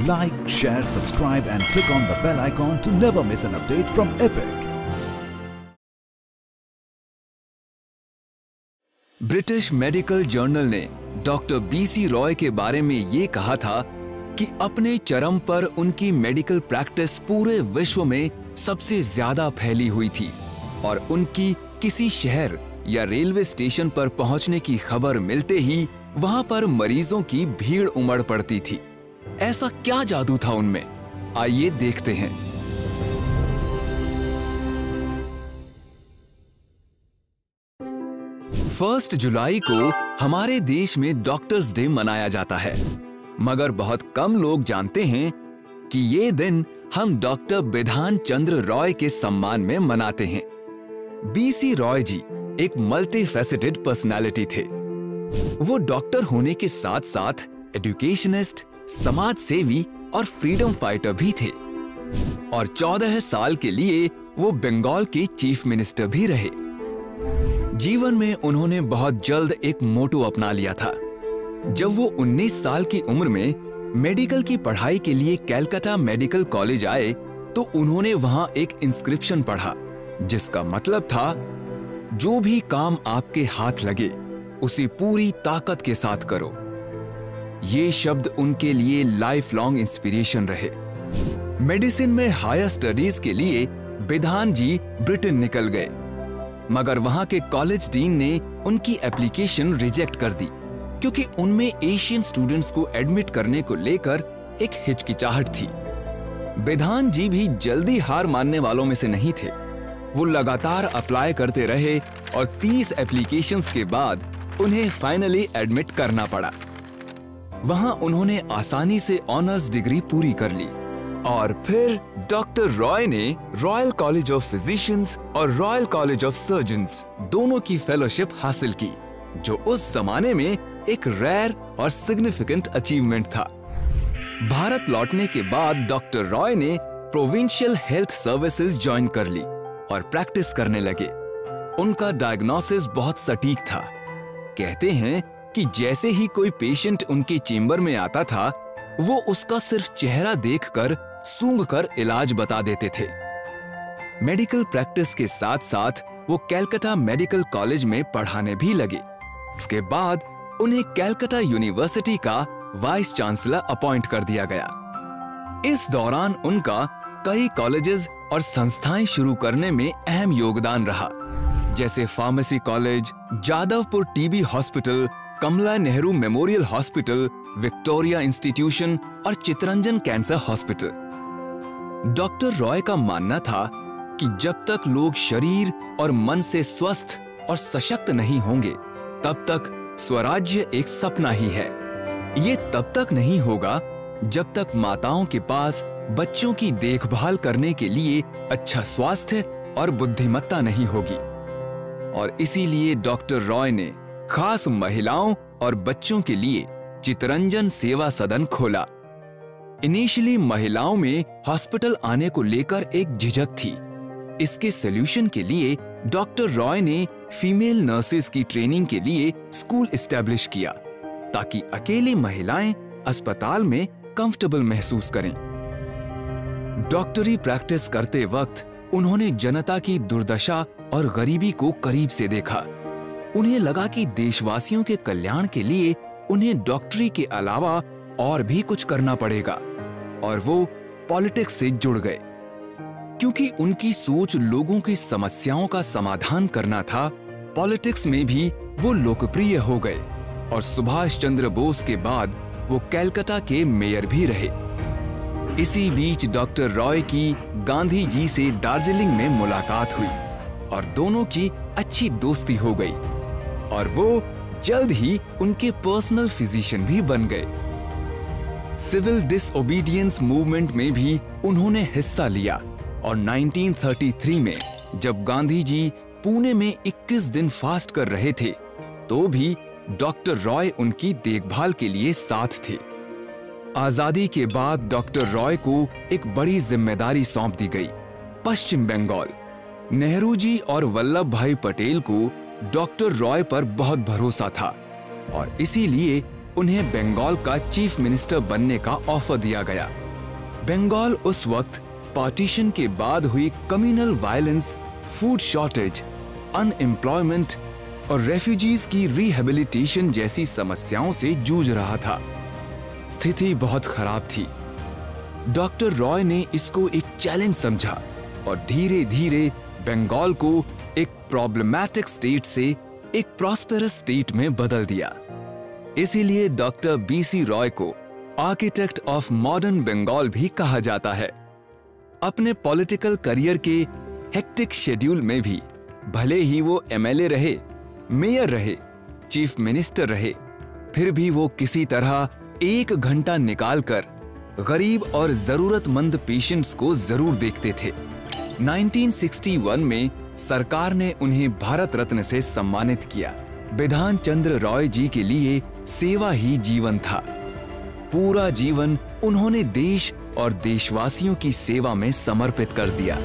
Like, share, subscribe, and click on the bell icon to never miss an update from Epic. British Medical Journal ने doctor BC Roy के बारे में ये कहा था कि अपने चरम पर उनकी मेडिकल प्रैक्टिस पूरे विश्व में सबसे ज़्यादा फैली हुई थी और उनकी किसी शहर या रेलवे स्टेशन पर पहुँचने की खबर मिलते ही वहाँ पर मरीजों की भीड़ उमड़ पड़ती थी ऐसा क्या जादू था उनमें? आइए देखते हैं। फ़र्स्ट जुलाई को हमारे देश में डॉक्टर्स डे मनाया जाता है। मगर बहुत कम लोग जानते हैं कि ये दिन हम डॉक्टर विधान चंद्र रॉय के सम्मान में मनाते हैं। बीसी रॉय जी एक मल्टी पर्सनैलिटी थे। वो डॉक्टर होने के साथ साथ एजुकेशनिस्ट समाज सेवी और फ्रीडम फाइटर भी थे। और 14 साल के लिए वो बंगाल के चीफ मिनिस्टर भी रहे। जीवन में उन्होंने बहुत जल्द एक मोटो अपना लिया था। जब वो 19 साल की उम्र में मेडिकल की पढ़ाई के लिए कैलकाटा मेडिकल कॉलेज आए तो उन्होंने वहाँ एक इंस्क्रिप्शन पढ़ा, जिसका मतलब था, जो भी काम आपके हाथ लगे, उसे पूरी ताकत के साथ करो। ये शब्द उनके लिए लाइफ लॉन्ग इंस्पिरेशन रहे। मेडिसिन में हायर स्टडीज़ के लिए विधान जी ब्रिटेन निकल गए। मगर वहाँ के कॉलेज डीन ने उनकी एप्लीकेशन रिजेक्ट कर दी, क्योंकि उनमें एशियन स्टूडेंट्स को एडमिट करने को लेकर एक हिचकिचाहट थी। विधान जी भी जल्दी हार मानने वालों में से नहीं थे। वो लगातार अप्लाई करते रहे और 30 एप्लीकेशंस के बाद उन्हें फाइनली एडमिट करना पड़ा। वहाँ उन्होंने आसानी से ऑनर्स डिग्री पूरी कर ली। और फिर डॉक्टर रॉय ने रॉयल कॉलेज ऑफ़ फिजिशियंस और रॉयल कॉलेज ऑफ़ सर्जन्स दोनों की फेलोशिप हासिल की, जो उस जमाने में एक रेयर और सिग्निफिकेंट अचीवमेंट था। भारत लौटने के बाद डॉक्टर रॉय ने प्रोविंशियल हेल्थ सर्विसेज़ ज्वाइन कर ली और प्रैक्टिस करने लगे। उनका डायग्नोसिस बहुत सटीक था। कहते हैं कि जैसे ही कोई पेशेंट उनके चेंबर में आता था, वो उसका सिर्फ़ चेहरा देखकर सूंघ कर इलाज बता देते थे। मेडिकल प्रैक्टिस के साथ साथ वो कैलकाटा मेडिकल कॉलेज में पढ़ाने भी लगे। इसके बाद, उन्हें कैलकाटा यूनिवर्सिटी का वाइस चांसलर अपॉइंट कर दिया गया। इस दौरान उनका कई कॉलेजेस और संस्थाएँ शुरू करने में अहम योगदान रहा। जैसे pharmacy college Jadavpur TB hospital Kamala Nehru memorial hospital, Victoria institution और Chittaranjan cancer hospital. Doctor Roy का मानना था कि जब तक लोग शरीर और मन से स्वस्थ और सशक्त नहीं होंगे, तब तक स्वराज्य एक सपना ही है। ये तब तक नहीं होगा जब तक माताओं के पास बच्चों की देखभाल करने के लिए अच्छा स्वास्थ्य और बुद्धिमत्ता नहीं होगी। और इसीलिए डॉक्टर रॉय ने खास महिलाओं और बच्चों के लिए चितरंजन सेवा सदन खोला। इनिशियली महिलाओं में हॉस्पिटल आने को लेकर एक झिझक थी। इसके सोल्यूशन के लिए डॉक्टर रॉय ने फीमेल नर्सेज की ट्रेनिंग के लिए स्कूल इस्टेब्लिश किया, ताकि अकेली महिलाएँ अस्पताल में कंफर्टेबल महसूस करें। डॉक्टरी प्रैक्टिस करते वक्त उन्होंने जनता की दुर्दशा और गरीबी को करीब से देखा। उन्हें लगा कि देशवासियों के कल्याण के लिए उन्हें डॉक्टरी के अलावा और भी कुछ करना पड़ेगा। और वो पॉलिटिक्स से जुड़ गए। क्योंकि उनकी सोच लोगों की समस्याओं का समाधान करना था, पॉलिटिक्स में भी वो लोकप्रिय हो गए और सुभाष चंद्र बोस के बाद वो कैलकाटा के मेयर भी रहे। इसी बीच डॉक्टर रॉय की गांधी जी से दार्जिलिंग में मुलाकात हुई और दोनों की अच्छी दोस्ती हो गई। और वो जल्द ही उनके पर्सनल फिजिशियन भी बन गए। सिविल डिसओबीडियंस मूवमेंट में भी उन्होंने हिस्सा लिया और 1933 में जब गांधी जी पुणे में 21 दिन फास्ट कर रहे थे तो भी डॉक्टर रॉय उनकी देखभाल के लिए साथ थे। आज़ादी के बाद डॉक्टर रॉय को एक बड़ी ज़िम्मेदारी सौंप दी गई, पश्चिम बंगाल। नेहरू जी और वल्लभ भाई पटेल को डॉक्टर रॉय पर बहुत भरोसा था और इसीलिए उन्हें बंगाल का चीफ मिनिस्टर बनने का ऑफ़र दिया गया। बंगाल उस वक्त पार्टीशन के बाद हुई communal violence, food shortage, unemployment और रेफ्यूजीज की रिहेबिलिटेशन जैसी समस्याओं से जूझ रहा था। स्थिति बहुत खराब थी। डॉक्टर रॉय ने इसको एक चैलेंज समझा और धीरे धीरे बंगाल को एक प्रॉब्लमैटिक स्टेट से एक प्रॉस्पेरस स्टेट में बदल दिया। इसीलिए डॉक्टर बीसी रॉय को आर्किटेक्ट ऑफ़ मॉडर्न बंगाल भी कहा जाता है। अपने पॉलिटिकल करियर के हेक्टिक शेड्यूल में भी, भले ही वो एमएलए रहे मेयर रहे चीफ मिनिस्टर रहे, फिर भी वो किसी तरह एक घंटा निकालकर गरीब और जरूरतमंद पेशेंट्स को ज़रूर देखते थे। 1961 में सरकार ने उन्हें भारत रत्न से सम्मानित किया। विधान चंद्र रॉय जी के लिए सेवा ही जीवन था। पूरा जीवन उन्होंने देश और देशवासियों की सेवा में समर्पित कर दिया।